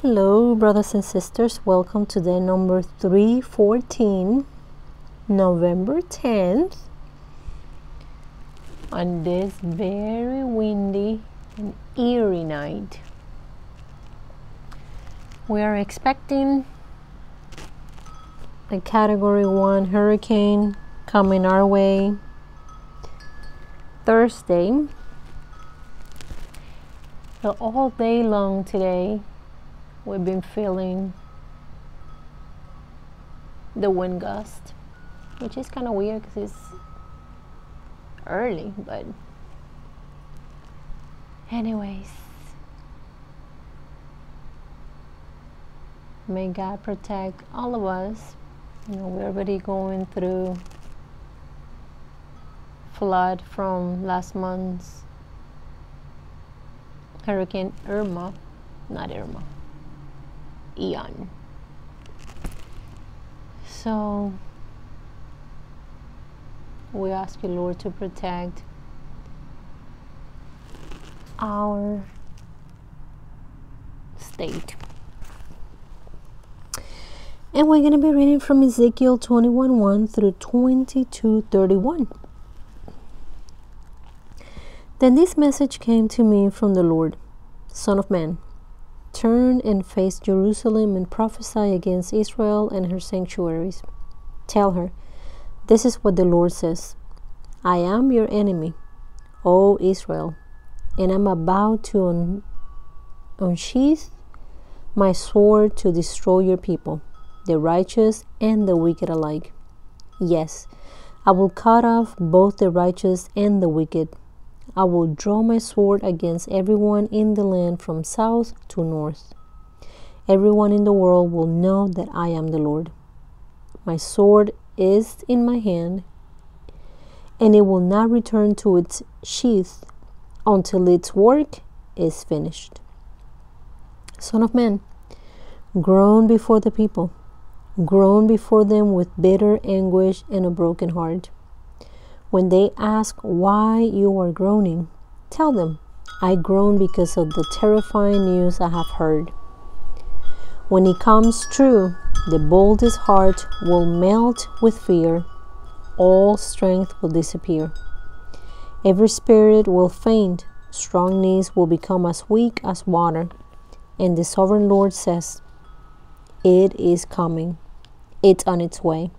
Hello, brothers and sisters. Welcome to day number 314, November 10th, on this very windy and eerie night. We are expecting a category 1 hurricane coming our way Thursday. So, all day long today, we've been feeling the wind gust, which is kind of weird because it's early, but, anyways, may God protect all of us. You know, we're already going through flood from last month's Hurricane Irma, not Irma, Ian. So we ask you, Lord, to protect our state. And we're going to be reading from Ezekiel 21 1 through 22 31. Then this message came to me from the Lord Son of man, turn and face Jerusalem and prophesy against Israel and her sanctuaries. Tell her, This is what the Lord says I am your enemy, O Israel, and I'm about to un- unsheath my sword to destroy your people, the righteous and the wicked alike. Yes, I will cut off both the righteous and the wicked I will draw my sword against everyone in the land from south to north. Everyone in the world will know that I am the Lord. My sword is in my hand, and it will not return to its sheath until its work is finished. Son of man, groan before the people, groan before them with bitter anguish and a broken heart. When they ask why you are groaning, tell them, I groan because of the terrifying news I have heard. When it comes true, the boldest heart will melt with fear, all strength will disappear. Every spirit will faint, strong knees will become as weak as water. And the sovereign Lord says, It is coming, it's on its way.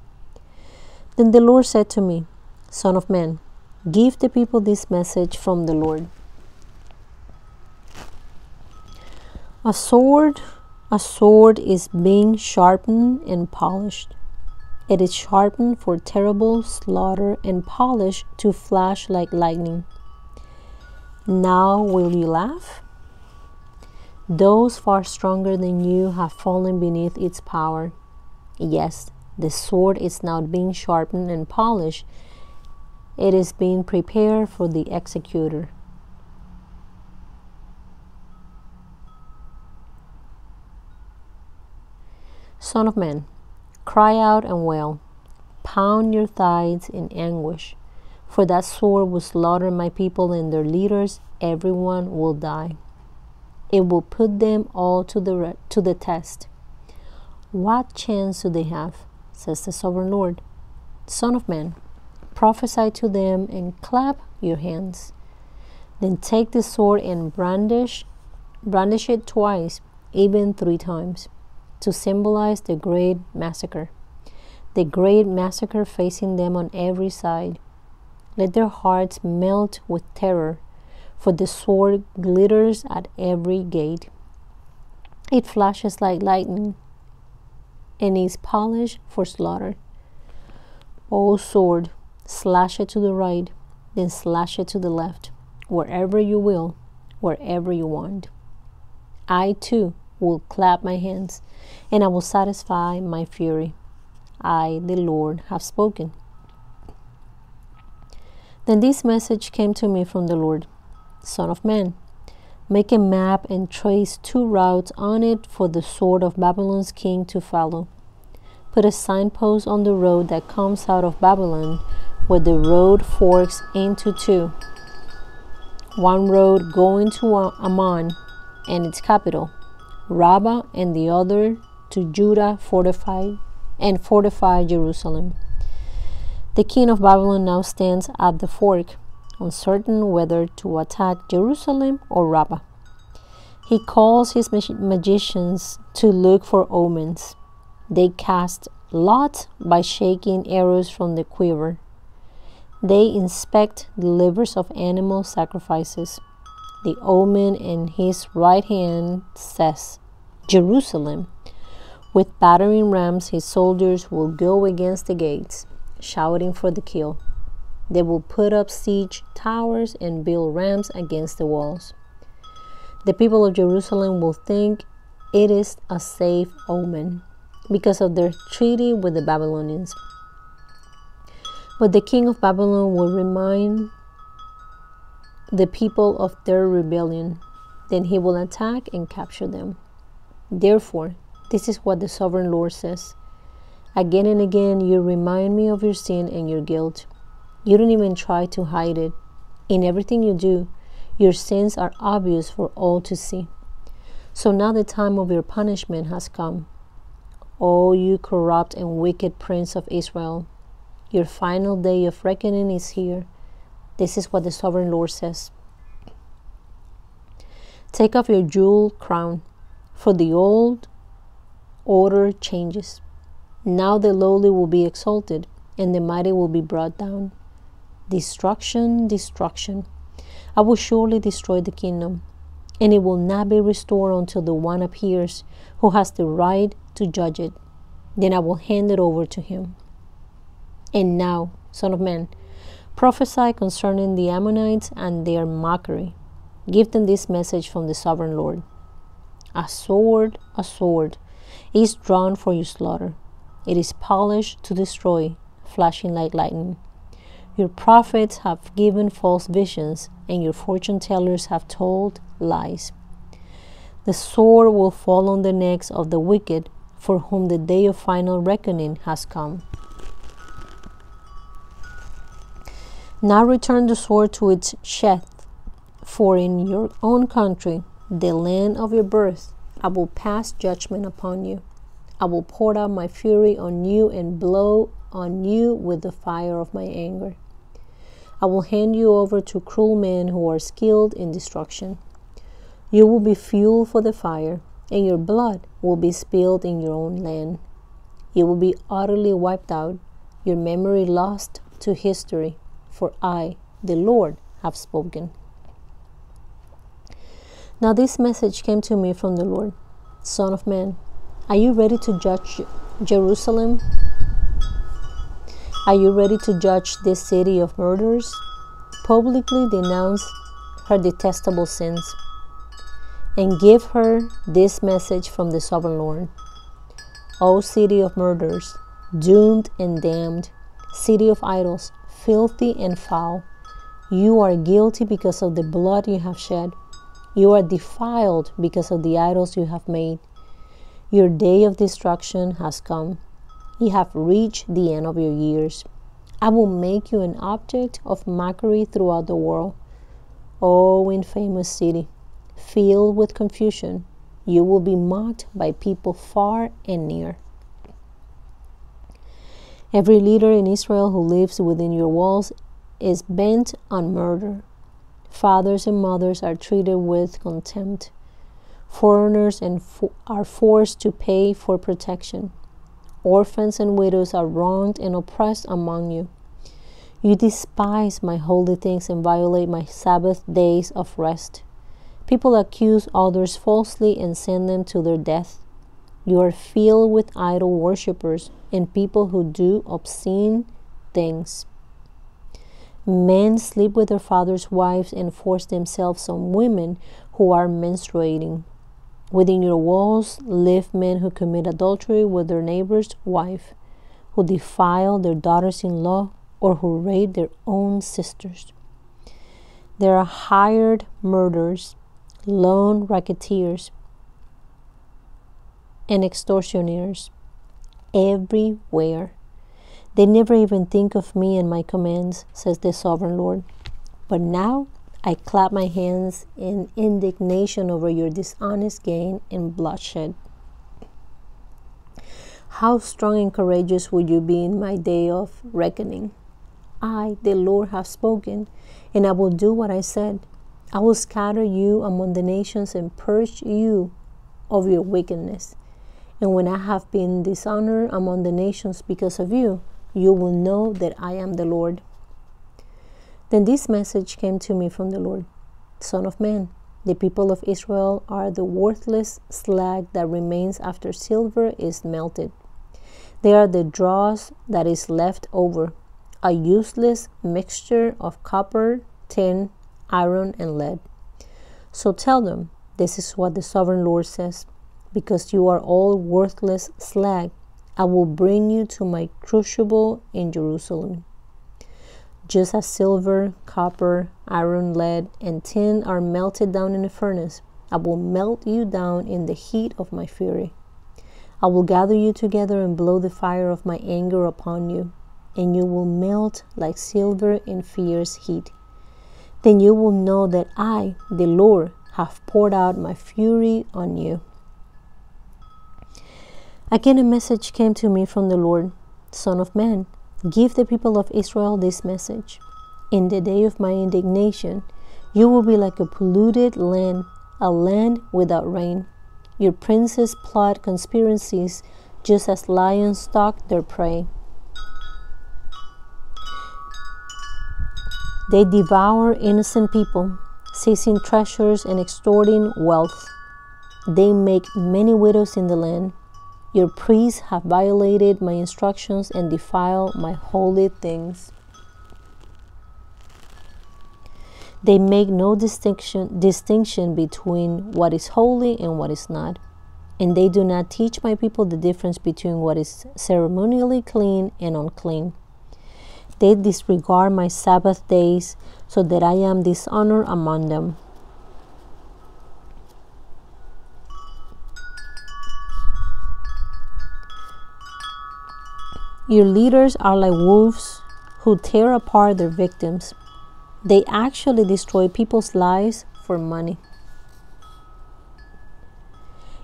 Then the Lord said to me, Son of man, give the people this message from the Lord. A sword, a sword is being sharpened and polished. It is sharpened for terrible slaughter and polished to flash like lightning. Now will you laugh? Those far stronger than you have fallen beneath its power. Yes, the sword is now being sharpened and polished it is being prepared for the executor. Son of man, cry out and wail, pound your thighs in anguish, for that sword will slaughter my people and their leaders, everyone will die. It will put them all to the, to the test. What chance do they have? says the sovereign Lord. Son of man, prophesy to them and clap your hands. Then take the sword and brandish, brandish it twice, even three times, to symbolize the great massacre. The great massacre facing them on every side. Let their hearts melt with terror, for the sword glitters at every gate. It flashes like lightning and is polished for slaughter. O sword, slash it to the right, then slash it to the left, wherever you will, wherever you want. I too will clap my hands, and I will satisfy my fury. I, the Lord, have spoken. Then this message came to me from the Lord Son of man, make a map and trace two routes on it for the sword of Babylon's king to follow. Put a signpost on the road that comes out of Babylon where the road forks into two. One road going to Ammon and its capital, Rabbah and the other to Judah fortified and fortify Jerusalem. The king of Babylon now stands at the fork, uncertain whether to attack Jerusalem or Rabbah. He calls his magicians to look for omens. They cast lots by shaking arrows from the quiver. They inspect the livers of animal sacrifices. The omen in his right hand says, Jerusalem. With battering rams, his soldiers will go against the gates shouting for the kill. They will put up siege towers and build rams against the walls. The people of Jerusalem will think it is a safe omen because of their treaty with the Babylonians. But the king of Babylon will remind the people of their rebellion. Then he will attack and capture them. Therefore, this is what the sovereign Lord says Again and again, you remind me of your sin and your guilt. You don't even try to hide it. In everything you do, your sins are obvious for all to see. So now the time of your punishment has come. O you corrupt and wicked prince of Israel, your final day of reckoning is here. This is what the sovereign Lord says. Take off your jewel crown, for the old order changes. Now the lowly will be exalted, and the mighty will be brought down. Destruction, destruction. I will surely destroy the kingdom, and it will not be restored until the one appears who has the right to judge it. Then I will hand it over to him. And now, Son of Man, prophesy concerning the Ammonites and their mockery. Give them this message from the sovereign Lord A sword, a sword is drawn for your slaughter. It is polished to destroy, flashing like lightning. Your prophets have given false visions, and your fortune tellers have told lies. The sword will fall on the necks of the wicked, for whom the day of final reckoning has come. Now return the sword to its sheath, for in your own country, the land of your birth, I will pass judgment upon you. I will pour out my fury on you and blow on you with the fire of my anger. I will hand you over to cruel men who are skilled in destruction. You will be fuel for the fire, and your blood will be spilled in your own land. You will be utterly wiped out, your memory lost to history, for I, the Lord, have spoken. Now, this message came to me from the Lord Son of man, are you ready to judge Jerusalem? Are you ready to judge this city of murderers? Publicly denounce her detestable sins and give her this message from the sovereign Lord. O city of murderers, doomed and damned, city of idols, filthy and foul, you are guilty because of the blood you have shed. You are defiled because of the idols you have made. Your day of destruction has come. You have reached the end of your years. I will make you an object of mockery throughout the world. O infamous city, filled with confusion, you will be mocked by people far and near. Every leader in Israel who lives within your walls is bent on murder. Fathers and mothers are treated with contempt. Foreigners and fo- are forced to pay for protection. Orphans and widows are wronged and oppressed among you. You despise my holy things and violate my Sabbath days of rest. People accuse others falsely and send them to their death. You are filled with idol worshippers and people who do obscene things. Men sleep with their fathers' wives and force themselves on women who are menstruating. Within your walls live men who commit adultery with their neighbor's wife, who defile their daughters in law, or who rape their own sisters. There are hired murderers, loan racketeers, and extortioners everywhere. They never even think of me and my commands, says the sovereign Lord. But now I clap my hands in indignation over your dishonest gain and bloodshed. How strong and courageous would you be in my day of reckoning? I, the Lord, have spoken, and I will do what I said. I will scatter you among the nations and purge you of your wickedness. And when I have been dishonored among the nations because of you, you will know that I am the Lord. Then this message came to me from the Lord Son of man, the people of Israel are the worthless slag that remains after silver is melted. They are the dross that is left over, a useless mixture of copper, tin, iron, and lead. So tell them, this is what the sovereign Lord says because you are all worthless slag, I will bring you to my crucible in Jerusalem. Just as silver, copper, iron, lead, and tin are melted down in a furnace, I will melt you down in the heat of my fury. I will gather you together and blow the fire of my anger upon you, and you will melt like silver in fierce heat. Then you will know that I, the Lord, have poured out my fury on you. Again, a message came to me from the Lord Son of man, give the people of Israel this message. In the day of my indignation, you will be like a polluted land, a land without rain. Your princes plot conspiracies just as lions stalk their prey. They devour innocent people, seizing treasures and extorting wealth. They make many widows in the land your priests have violated my instructions and defiled my holy things. They make no distinction, distinction between what is holy and what is not. And they do not teach my people the difference between what is ceremonially clean and unclean. They disregard my Sabbath days so that I am dishonored among them. Your leaders are like wolves who tear apart their victims. They actually destroy people's lives for money.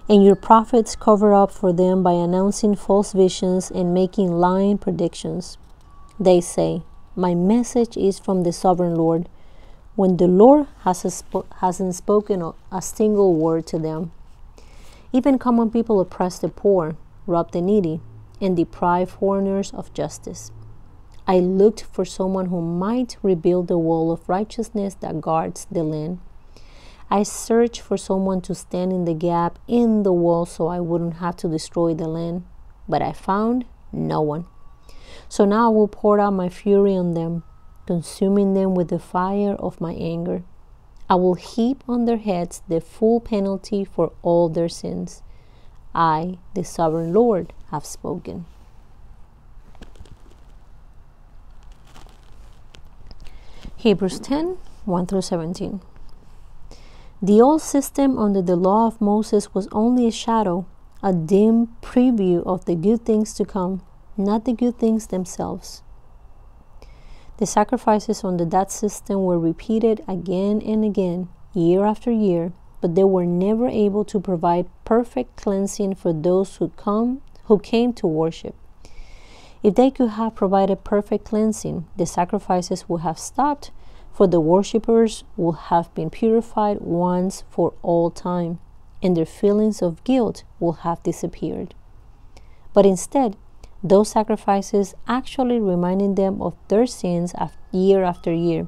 And your prophets cover up for them by announcing false visions and making lying predictions. They say, My message is from the sovereign Lord, when the Lord has hasn't spoken a single word to them. Even common people oppress the poor, rob the needy, and deprive foreigners of justice. I looked for someone who might rebuild the wall of righteousness that guards the land. I searched for someone to stand in the gap in the wall so I wouldn't have to destroy the land, but I found no one. So now I will pour out my fury on them, consuming them with the fire of my anger. I will heap on their heads the full penalty for all their sins. I, the sovereign Lord, have spoken. Hebrews 10 1 through 17. The old system under the law of Moses was only a shadow, a dim preview of the good things to come, not the good things themselves. The sacrifices under that system were repeated again and again, year after year, but they were never able to provide perfect cleansing for those who come who came to worship. If they could have provided perfect cleansing, the sacrifices would have stopped, for the worshippers would have been purified once for all time, and their feelings of guilt would have disappeared. But instead, those sacrifices actually reminded them of their sins year after year,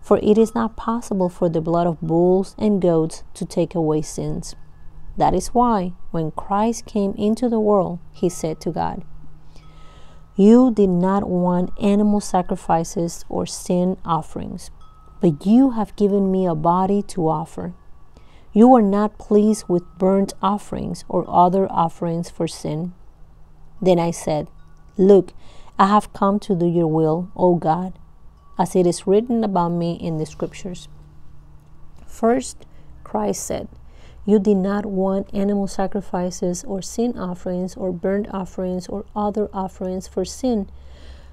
for it is not possible for the blood of bulls and goats to take away sins. That is why, when Christ came into the world, he said to God, You did not want animal sacrifices or sin offerings, but you have given me a body to offer. You are not pleased with burnt offerings or other offerings for sin. Then I said, Look, I have come to do your will, O God as it is written about me in the scriptures. First, Christ said, You did not want animal sacrifices or sin offerings or burnt offerings or other offerings for sin,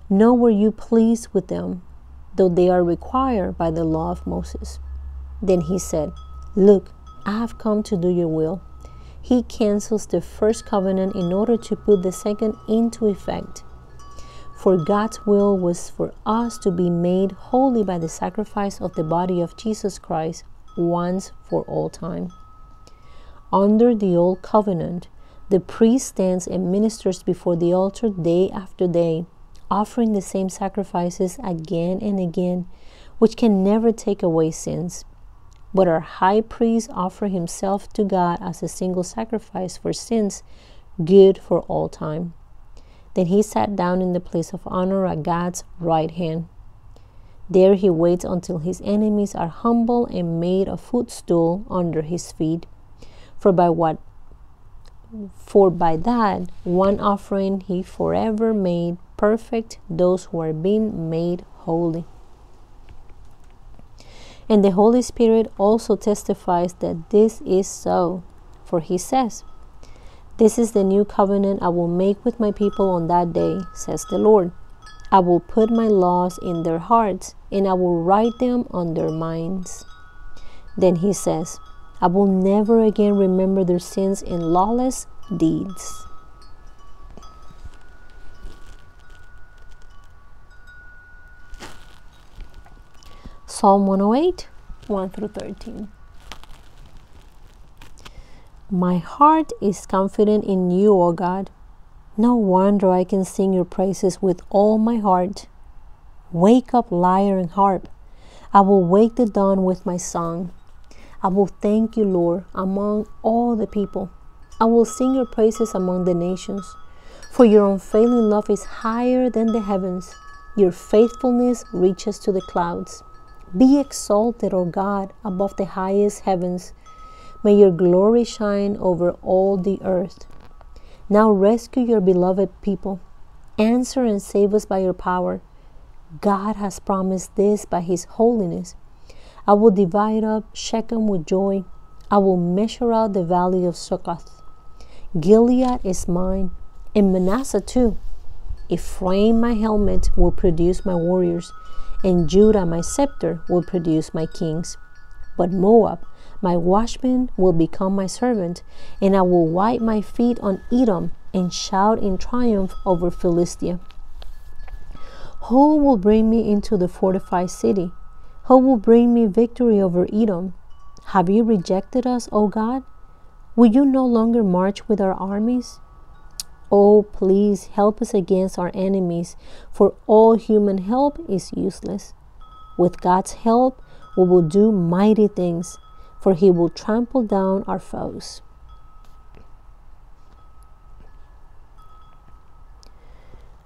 nor were you pleased with them. though they are required by the law of Moses. Then he said, Look, I have come to do your will. He cancels the first covenant in order to put the second into effect. For God's will was for us to be made holy by the sacrifice of the body of Jesus Christ once for all time. Under the old covenant, the priest stands and ministers before the altar day after day, offering the same sacrifices again and again, which can never take away sins. But our high priest offered himself to God as a single sacrifice for sins, good for all time. Then he sat down in the place of honor at God's right hand. There he waits until his enemies are humble and made a footstool under his feet. For by what for by that one offering he forever made perfect those who are being made holy. And the Holy Spirit also testifies that this is so, for he says, This is the new covenant I will make with my people on that day, says the Lord. I will put my laws in their hearts, and I will write them on their minds. Then he says, I will never again remember their sins and lawless deeds. Psalm 108, 1 through 13. My heart is confident in you, O God. No wonder I can sing your praises with all my heart. Wake up, lyre and harp. I will wake the dawn with my song. I will thank you, Lord, among all the people. I will sing your praises among the nations. For your unfailing love is higher than the heavens, your faithfulness reaches to the clouds. Be exalted, O God, above the highest heavens. May your glory shine over all the earth. Now rescue your beloved people. Answer and save us by your power. God has promised this by his holiness. I will divide up Shechem with joy. I will measure out the valley of Succoth. Gilead is mine, and Manasseh too. Ephraim, my helmet, will produce my warriors, and Judah, my scepter, will produce my kings. But Moab, my watchman, will become my servant, and I will wipe my feet on Edom and shout in triumph over Philistia. Who will bring me into the fortified city? Who will bring me victory over Edom? Have you rejected us, O God? Will you no longer march with our armies? Oh, please help us against our enemies, for all human help is useless. With God's help, we will do mighty things, for He will trample down our foes.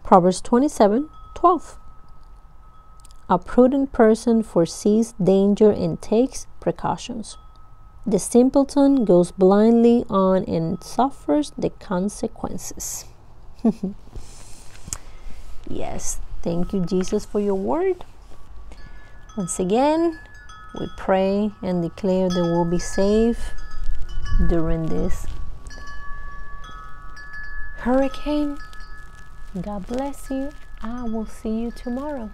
Proverbs 27 12. A prudent person foresees danger and takes precautions. The simpleton goes blindly on and suffers the consequences. yes, thank you, Jesus, for your word. Once again, we pray and declare that we'll be safe during this hurricane. God bless you. I will see you tomorrow.